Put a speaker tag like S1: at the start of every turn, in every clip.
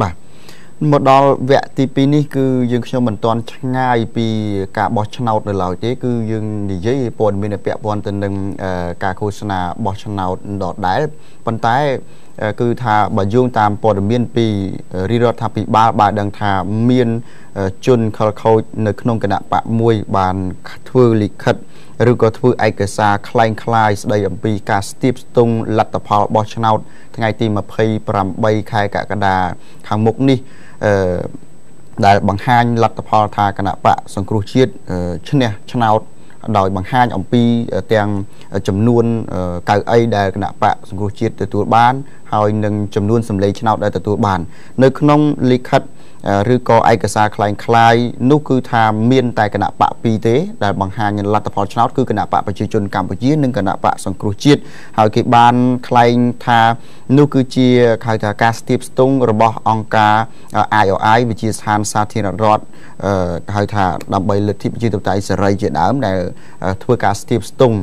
S1: បាទមកដល់វគ្គទី2នេះគឺយើងខ្ញុំមិនទាន់ឆ្ងាយពីការបោះឆ្នោតនៅឡើយទេគឺយើងនិយាយព័ត៌មានពាក់ព័ន្ធទៅនឹងការឃោសនាបោះឆ្នោតដដែលប៉ុន្តែ គឺថាបើយោងតាមព័ត៌មានពីរាជរដ្ឋាភិបាលបានដឹងថាមានជនខលខូចនៅក្នុងគណៈបកមួយបានធ្វើលិខិតឬក៏ធ្វើឯកសារคล้ายคล้ายស្ដីអំពីការស្ទាបស្ទង់លទ្ធផលបោះឆ្នោតថ្ងៃទី28ខែកក្កដាខាងមុខនេះអឺដែលបង្ហាញលទ្ធផលថាគណៈបកសង្គ្រោះជាតិឈ្នះឆ្នោត ដោយបង្ហាញអំពីទាំងចំនួនកៅអីដែលគណៈបកសង្គ្រោះជាតិទទួលបាន ហើយនឹងចំនួនសម្លេងឆ្នោតដែលទទួលបាន នៅក្នុងលិខិត ឬក៏ឯកសារคล้ายៗនោះគឺថាមានតែគណៈបក2ទេដែលបង្ហាញលទ្ធផលឆ្នោតគឺគណៈបកប្រជាជនកម្ពុជានិងគណៈបកសង្គ្រោះជាតិហើយគេបានថ្លែងថានោះគឺជាហៅថាការស្ទាបស្ទង់របស់អង្គការ IOI វិជាស្ថានសាធារណរដ្ឋហៅថាដើម្បីលទ្ធិប្រជាធិបតេយ្យសេរីជាដើមដែលធ្វើការស្ទាបស្ទង់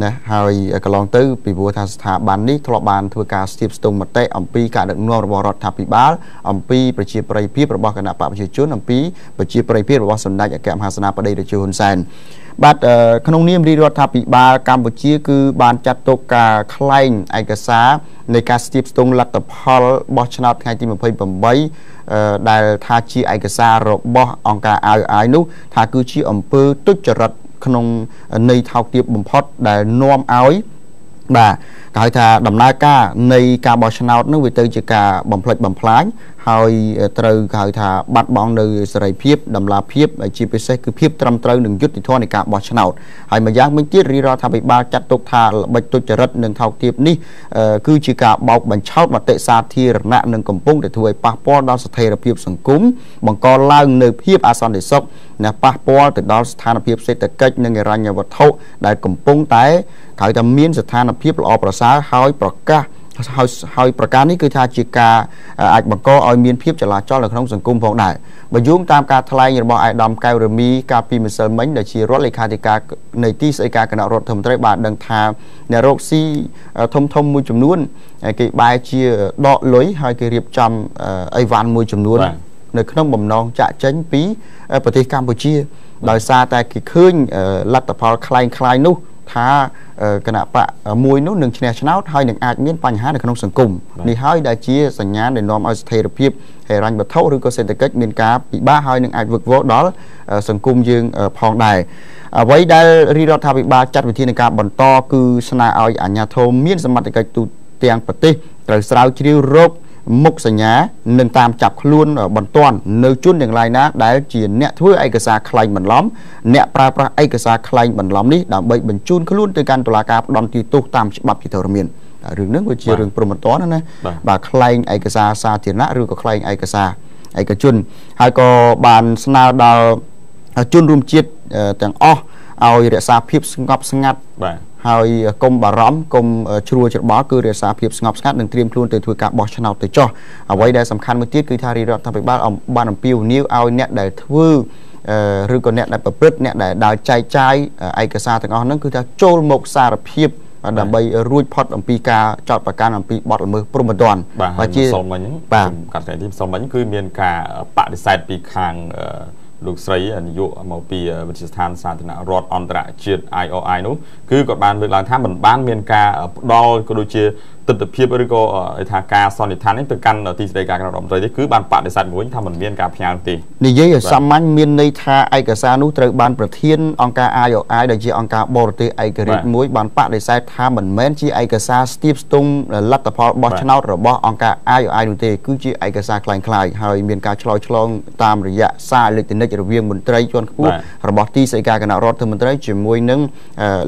S1: ណាហើយកន្លងទៅពីព្រោះថាស្ថាប័ននេះធ្លាប់បានធ្វើការស្ទាបស្ទង់មតិអំពីការដឹកនាំរបស់រដ្ឋាភិបាលអំពីប្រជាប្រិយភាពរបស់គណៈបកប្រជាជនអំពីប្រជាប្រិយភាពរបស់សម្ដេចអគ្គមហាសេនាបតីរាជហ៊ុនសែនបាទក្នុងនាមរាជរដ្ឋាភិបាលកម្ពុជាគឺបានចាត់ទុកការក្លែងឯកសារនៃការស្ទាបស្ទង់លទ្ធផលបោះឆ្នោតថ្ងៃទី28ដែលថាជាឯកសាររបស់អង្គការ IOI នោះថាគឺជាអំពើទុច្ចរិត ក្នុងន័យថោកទាបបំផុតដែលនាំឲ្យបាទ គេហៅថាដំណើរការនៃការបោះឆ្នោតនោះវាទៅជាការបំផ្លិចបំផ្លាញហើយត្រូវគេហៅថាបាត់បង់នៅសេរីភាពដំណាភាពជាពិសេសគឺភាពត្រឹមត្រូវនឹងយុត្តិធម៌នៃការបោះឆ្នោតហើយម្យ៉ាងវិញទៀតរាជរដ្ឋាភិបាលចាត់ទុកថាល្បិចទុច្ចរិតនិងថោកទាបនេះគឺជាការបោកបញ្ឆោតមតិសាធារណៈនិងកំពុងតែធ្វើឲ្យប៉ះពាល់ដល់ស្ថិរភាពសង្គមបង្កឡើងនៅភាពអសន្តិសុខណាប៉ះពាល់ទៅដល់ស្ថានភាពសេដ្ឋកិច្ចនិងហិរញ្ញវត្ថុដែលកំពុងតែក្រោយតែមានស្ថានភាពល្អប្រសហើយប្រកាសហើយហើយប្រការនេះគឺថាជាការអាចបង្កឲ្យមានភាពចលាចលនៅក្នុងសង្គមផងដែរបើយោងតាមការថ្លែងរបស់អាយដាមកៅរមីកាលពីម្សិលមិញដែលជារដ្ឋលេខាធិការនៃទីស្តីការគណៈរដ្ឋមន្ត្រីបានដឹងថាអ្នករកស៊ីធំធំមួយចំនួនគេបែរជាដកលុយហើយគេរៀបចំអីវ៉ាន់មួយចំនួននៅក្នុងបំណងចាក់ចេញពីប្រទេសកម្ពុជា ដោយសារតែគេឃើញលទ្ធផលคล้ายคล้ายនោះ ថាគណៈបកមួយនោះនឹងឈ្នះឆ្នោតហើយនឹងអាចមានបញ្ហានៅក្នុងសង្គមនេះហើយដែលជាសញ្ញាណដែលនាំឲ្យស្ថិរភាពហិរញ្ញវត្ថុឬក៏សេដ្ឋកិច្ចមានការពិបាកហើយនឹងអាចវឹកវរដល់សង្គមយើងផងដែរអ្វីដែលរាជរដ្ឋាភិបាលចាត់វិធានការបន្តគឺស្នើឲ្យអាជ្ញាធរមានសមត្ថកិច្ចទូទាំងប្រទេសត្រូវស្រាវជ្រាវរោគ មុខសញ្ញានឹងតាមចាប់ខ្លួនបន្ទាន់នៅជនទាំងឡាយណាដែលជាអ្នកធ្វើឯកសារក្លែងបន្លំអ្នកប្រើប្រាស់ឯកសារក្លែងបន្លំនេះដើម្បីបញ្ជូនខ្លួនទៅកាន់តុលាការផ្ដន្ទាទោសតាមច្បាប់ជាធរមានរឿងហ្នឹងវាជារឿងព្រមត្តនណាបាទក្លែងឯកសារសាធារណៈឬក៏ក្លែងឯកសារឯកជនហើយក៏បានស្នើដល់ជនរួមជាតិទាំងអស់ឲ្យរក្សាភាពស្ងប់ស្ងាត់បាទ ហើយកុំបារម្ភកុំជ្រួលច្របល់គឺរក្សាភាពស្ងប់ស្ងាត់និងត្រៀមខ្លួនទៅធ្វើការបោះឆ្នោតទៅចោះអ្វីដែលសំខាន់មួយទៀតគឺថារាជរដ្ឋាភិបាលបានអំពាវនាវឲ្យអ្នកដែលធ្វើឬក៏អ្នកដែលប្រព្រឹត្តអ្នកដែលដើរចែកចាយឯកសារទាំងអស់ហ្នឹងគឺថាចូលមកសារភាពដើម្បីរួចផុតអំពីការចោតប្រកាន់អំពីបទល្មើសព្រហ្មទណ្ឌ
S2: បាទជាសុំមិញបាទកាត់តែទីសុំមិញគឺមានការបដិសេធពីខាង លោកស្រីនាយកមកពីវិទ្យាស្ថានសាធារណរដ្ឋអន្តរជាតិ IOI នោះគឺគាត់បានលើកឡើងថាមិនបានមានការផ្ដល់ក៏ដូចជាទស្សនវិជ្ជាឬក៏ថាការសន្និដ្ឋាននេះទៅកាន់ទីស្តីការគណៈរដ្ឋមន្ត្រីទេគឺបានបដិសេធមួយថាមិនមានការផ្ញើទេ
S1: និយាយឲ្យសាមញ្ញមានន័យថាឯកសារនោះត្រូវបានប្រធានអង្គការ IOI ដែលជាអង្គការបរទេសឯករាជ្យមួយបានបដិសេធថាមិនមែនជាឯកសារស្ទាបស្ទង់លទ្ធផលបោះឆ្នោតរបស់អង្គការ IOI នោះទេគឺជាឯកសារคล้ายៗហើយមានការឆ្លើយឆ្លងតាមរយៈសារអេឡិចត្រូនិករវាងមន្ត្រីជាន់ខ្ពស់របស់ទីស្តីការគណៈរដ្ឋមន្ត្រីជាមួយនឹង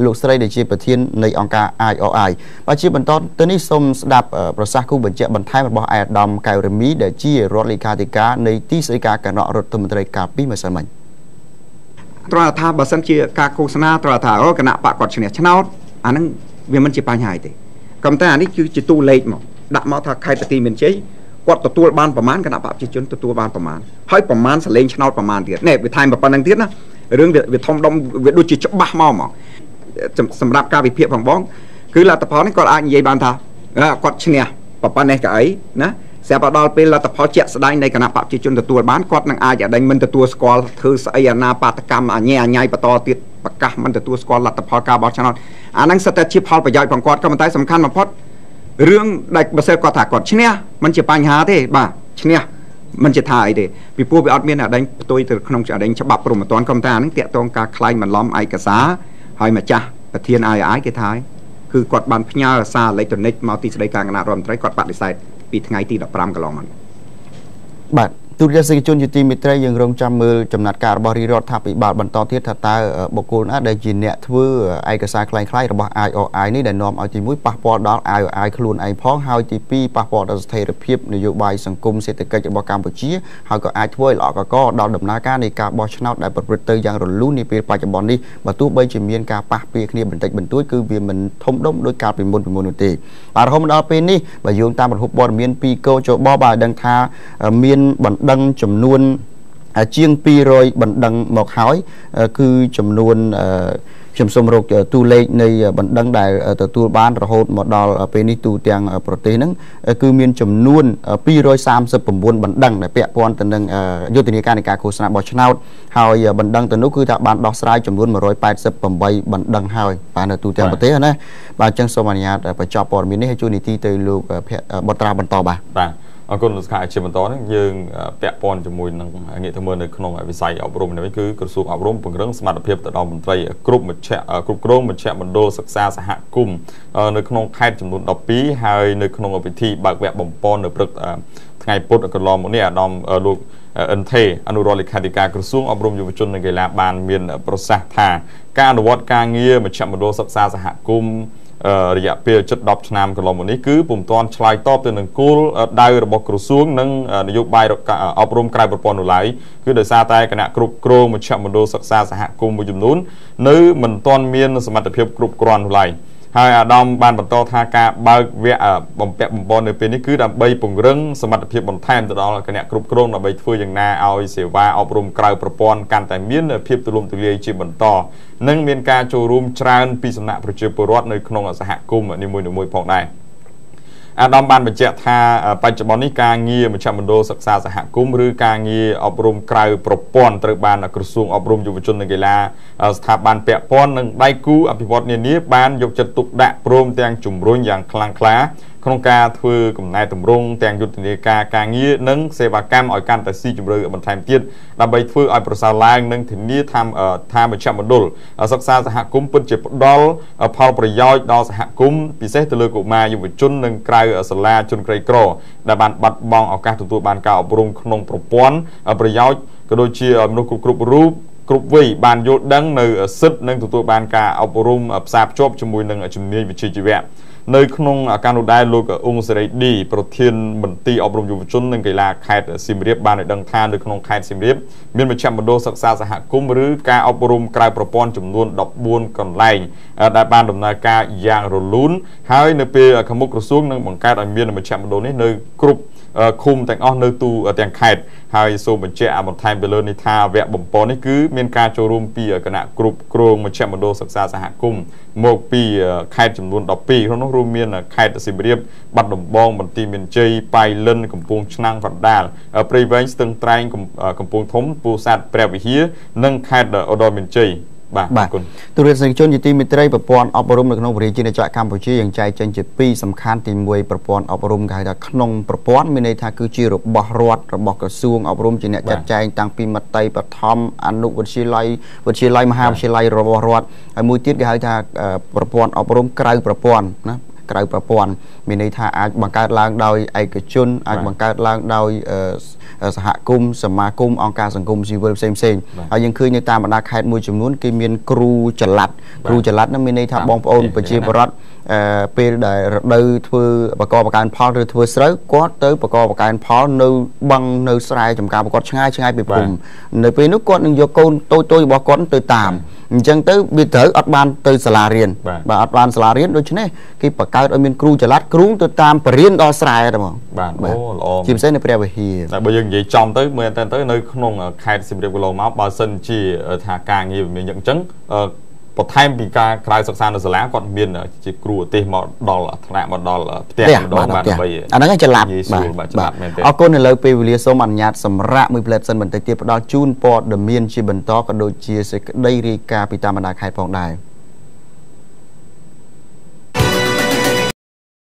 S1: លោកស្រីដែលជាប្រធាននៃអង្គការ IOI បាទជាបន្តទៅនេះ សូមស្ដាប់ប្រសាសន៍គូបញ្ជាក់បន្ថែមរបស់អាយដាមកៅរមីដែលជារដ្ឋលេខាធិការនៃទីស្តីការគណៈរដ្ឋមន្ត្រីកាលពីម្សិលមិញ
S3: ត្រង់ថាបើសិនជាការឃោសនាត្រង់ថាអូគណៈបកគាត់ឈ្នះឆ្នោតអាហ្នឹងវាមិនជាបញ្ហាទេក៏តែអានេះគឺជាតួលេខមកដាក់មកថាខេត្តតាទីមានជ័យគាត់ទទួលបានប្រមាណគណៈបកប្រជាជនទទួលបានប្រមាណហើយប្រមាណសលេងឆ្នោតប្រមាណទៀតនេះវាថែមប៉ុណ្្នឹងទៀតណារឿងវាធំដុំវាដូចជាច្បាស់មកមកសម្រាប់ការវិភាគផងបងគឺលទ្ធផលនេះគាត់អាចនិយាយបានថា គាត់ឈ្នះប៉ុណ្ណេះក៏អីណា ស្រាប់ដល់ពេលលទ្ធផលជាក់ស្ដែងនៃគណៈបព្វជិជនទទួលបានគាត់នឹងអាចដេញមិនទទួលស្គាល់ធ្វើស្អីអាណាបាតកម្មអញ្ញែអញ្ញៃបន្តទៀតប្រកាសមិនទទួលស្គាល់លទ្ធផលការបោះឆ្នោតអាហ្នឹងសិតតែជាផលប្រយោជន៍ของគាត់ក៏ប៉ុន្តែសំខាន់បំផុតរឿងដែលបើសិនគាត់ថាគាត់ឈ្នះมันជាបញ្ហាទេបាទឈ្នះមិនជាថាអីទេពីព្រោះវាអត់មានអដែងផ្ទុយទៅក្នុងអដែងច្បាប់ព្រមត្តនក៏តែអាហ្នឹងតាក់ទងការខ្លែងបន្លំឯកសារហើយម្ចាស់ប្រធាន IAI គេថា គឺគាត់បានផ្ញើសារអេឡិចត្រូនិកមកទីស្តីការគណៈរដ្ឋមន្ត្រីគាត់បដិសេធពីថ្ងៃទី15កន្លងមក
S1: បាទ ទូរទស្សនិកជនជាទីមេត្រីយើងរងចាំមើលចំណាត់ការរបស់រាជរដ្ឋាភិបាលបន្តទៀតថាតើបុគ្គលណាដែលជាអ្នកធ្វើឯកសារคล้ายៗរបស់ IOI នេះដែលនាំឲ្យទី1ប៉ះពាល់ដល់ IOI ខ្លួនឯងផងហើយទី2ប៉ះពាល់ដល់ស្ថិរភាពនយោបាយសង្គមសេដ្ឋកិច្ចរបស់កម្ពុជាហើយក៏អាចធ្វើឲ្យល្អកកដល់ដំណើរការនៃការបោះឆ្នោតដែលប្រព្រឹត្តទៅយ៉ាងរលូននាពេលបច្ចុប្បន្ននេះបើទោះបីជាមានការប៉ះពាល់គ្នាបន្តិចបន្តួចគឺវាមិនធំដុំដោយកាលពីមុនពីមុននោះទេបាទរហូតមកដល់ពេលនេះបើយោងតាមប្រភពព័ត៌មានពីកោចបបាទដឹងថាមានបណ្ដឹ ដងចំនួនជាង200បណ្ដឹងមកហើយគឺចំនួនខ្ញុំសូមរកទូលេខនៃបណ្ដឹងដែលទទួលបានរហូតមកដល់ពេលនេះទូទាំងប្រទេសហ្នឹងគឺមានចំនួន239បណ្ដឹងដែលពាក់ព័ន្ធទៅនឹងយុទ្ធនាការនៃការឃោសនាបោះឆ្នោតហើយបណ្ដឹងទៅនោះគឺថាបានដោះស្រាយចំនួន188បណ្ដឹងហើយបាទនៅទូទាំងប្រទេសណាបាទអញ្ចឹងសូមអនុញ្ញាតបញ្ចប់ព័ត៌មាននេះឲ្យជួយនីតិទៅលោកបត្រាបន្តបាទ
S2: បាទ អរគុណលោកស្ខាជាបន្តនេះយើងពាក់ព័ន្ធជាមួយនឹងងាកទៅមើលនៅក្នុងវិស័យអប់រំនេះគឺក្រសួងអប់រំពង្រឹងសមត្ថភាពទៅដល់មន្ត្រីគ្រប់មជ្ឈគ្រប់គ្រងមជ្ឈមណ្ឌលសិក្សាសហគមន៍នៅក្នុងខេត្តចំនួន12ហើយនៅក្នុងពិធីបើកវគ្គបំពន់នៅព្រឹកថ្ងៃពុធកន្លងមកនេះអាដាមលោកអិនថេអនុរដ្ឋលេខាធិការក្រសួងអប់រំយុវជននិងកីឡាបានមានប្រសាសន៍ថាការអនុវត្តការងារមជ្ឈមណ្ឌលសិក្សាសហគមន៍ រយៈពេលជិត10ឆ្នាំកន្លងមកនេះគឺពុំទាន់ឆ្លើយតបទៅនឹងគោលដៅរបស់ក្រសួងនិងនយោបាយអប់រំក្រៅប្រព័ន្ធនោះឡើយគឺដោយសារតែគណៈគ្រប់គ្រងមជ្ឈមណ្ឌលសិក្សាសហគមន៍មួយចំនួននៅមិនទាន់មានសមត្ថភាពគ្រប់គ្រាន់នោះឡើយ។ ហើយអាដាមបានបន្តថាការបើកវគ្គបំពាក់បំពន់នៅពេលនេះគឺដើម្បីពង្រឹងសមត្ថភាពបន្ថែមទៅដល់គណៈគ្រប់គ្រងដើម្បីធ្វើយ៉ាងណាឲ្យសេវាអប់រំក្រៅប្រព័ន្ធកាន់តែមានភាពទូលំទូលាយជាបន្តនិងមានការចូលរួមច្រើនពីសំណាក់ប្រជាពលរដ្ឋនៅក្នុងសហគមន៍នីមួយៗផងដែរ។ អាដាមបានបញ្ជាក់ថាបច្ចុប្បន្ននេះការងារមជ្ឈមណ្ឌលសិក្សាសហគមន៍ឬការងារអប់រំក្រៅប្រព័ន្ធត្រូវបានក្រសួងអប់រំយុវជននិងកីឡាស្ថាប័នពាក់ព័ន្ធនិងដៃគូអភិវឌ្ឍនានាបានយកចិត្តទុកដាក់ព្រមទាំងជំរុញយ៉ាងខ្លាំងក្លា ក្នុងការធ្វើកំណែតម្រង់ទាំងយុទ្ធនាការការងារនិងសេវាកម្មឲ្យកាន់តែស៊ីជម្រៅបន្ថែមទៀតដើម្បីធ្វើឲ្យប្រសើរឡើងនិងធានាថាថាមជ្ឈមណ្ឌលសិក្សាសហគមន៍ពិតជាផ្ដល់ផលប្រយោជន៍ដល់សហគមន៍ពិសេសទៅលើកុមារយុវជននិងក្រៅសាលាជនក្រីក្រដែលបានបាត់បង់ឱកាសទទួលបានការអប់រំក្នុងប្រព័ន្ធប្រយោជន៍ក៏ដូចជាមនុស្សគ្រប់គ្រប់រូប គ្រប់វ័យបានយល់ដឹងនៅសិទ្ធិនិងទទួលបានការអប់រំផ្សារភ្ជាប់ជាមួយនឹងជំនាញវិជ្ជាជីវៈនៅក្នុងការនោះដែរលោកអ៊ុងសេរីឌីប្រធានមន្ទីរអប់រំយុវជននិងកីឡាខេត្តសៀមរាបបានឲ្យដឹងថានៅក្នុងខេត្តសៀមរាបមានមជ្ឈមណ្ឌលសិក្សាសហគមន៍ឬការអប់រំក្រៅប្រព័ន្ធចំនួន14កន្លែងដែលបានដំណើរការយ៉ាងរលូនហើយនៅពេលខាងមុខក្រសួងនឹងបង្កើតឲ្យមានមជ្ឈមណ្ឌលនេះនៅគ្រប់ ឃុំទាំងអស់នៅទូទាំងខេត្តហើយសូមបញ្ជាក់បន្ថែមទៅលើនេះថាវគ្គបំពន់នេះគឺមានការចូលរួមពីគណៈគ្រប់គ្រងមជ្ឈមណ្ឌលសិក្សាសហគមន៍មកពីខេត្តចំនួន12ក្នុងនោះរួមមានខេត្តសៀមរាបបាត់ដំបងបន្ទាយមានជ័យប៉ៃលិនកំពង់ឆ្នាំងកណ្ដាលព្រៃវែងស្ទឹងត្រែងកំពង់ធំពោធិ៍សាត់ព្រះវិហារនិងខេត្តឧត្តរមានជ័យ
S1: បាទអរគុណទូរទស្សនិកជនជាទីមេត្រីប្រព័ន្ធអប់រំនៅក្នុងប្រជាជាតិកម្ពុជាយ៉ាងចែកចេញជាពីរសំខាន់ទី1ប្រព័ន្ធអប់រំគេហៅថាក្នុងប្រព័ន្ធមានន័យថាគឺជារបស់រដ្ឋរបស់ក្រសួងអប់រំជាអ្នកចាត់ចែងតាំងពីមត្តេយ្យបឋមអនុវិទ្យាល័យវិទ្យាល័យមហាវិទ្យាល័យរបស់រដ្ឋហើយមួយទៀតគេហៅថាប្រព័ន្ធអប់រំក្រៅប្រព័ន្ធណា ក្រៅប្រព័ន្ធមានន័យថាអាចបង្កើតឡើងដោយឯកជនអាចបង្កើតឡើងដោយសហគមន៍សមាគមអង្គការសង្គមស៊ីវិលផ្សេងផ្សេងហើយយើងឃើញនៅតាមបណ្ដាខេត្តមួយចំនួនគេមានគ្រូចល័តគ្រូចល័តនោះមានន័យថាបងប្អូនប្រជាពលរដ្ឋអឺ ពេលដែលរដូវធ្វើបកបកើនផលឬធ្វើស្រូវគាត់ទៅបកបកើនផលនៅបឹងនៅស្រែចំការប្រកបឆ្ងាយឆ្ងាយពីភូមិនៅពេលនោះគាត់នឹងយកកូនតូចតូចរបស់គាត់ទៅតាមអញ្ចឹងទៅវាត្រូវអត់បានទៅសាលារៀនបាទអត់បានសាលារៀនដូច្នេះគេបង្កើតឲ្យមានគ្រូចល័តគ្រូទៅតាមបរិញ្ញាដល់ស្រែតែហ្មង
S2: បាទអូល្អ
S1: ជាពិសេសនៅព្រះវិហារ
S2: តែបើយើងនិយាយចំទៅមែនតើទៅនៅក្នុងខេត្តសៀមរាបកន្លងមកបើសិនជាថាការងារវាមានយ៉ាងអញ្ចឹង បន្ថែមពីការក្រៅសិក្សានៅសាលាគាត់មានជាគ្រូឧទ្ទេសមកដល់ថ្នាក់មកដល់ផ្ទះម្ដងបាទដើម្បី
S1: អាហ្នឹងចល័ត
S2: ងាយស្រួលបាទចល័តមែនទេ
S1: អរគុណនៅលើពេលវេលាសូមអនុញ្ញាតសម្រាប់មួយផ្លែតសិនបន្តិចទៀតផ្ដល់ជូនព័ត៌មានជាបន្តក៏ដូចជាសេចក្តីរាយការណ៍ពីតាមបណ្ដាខេត្តផងដែរ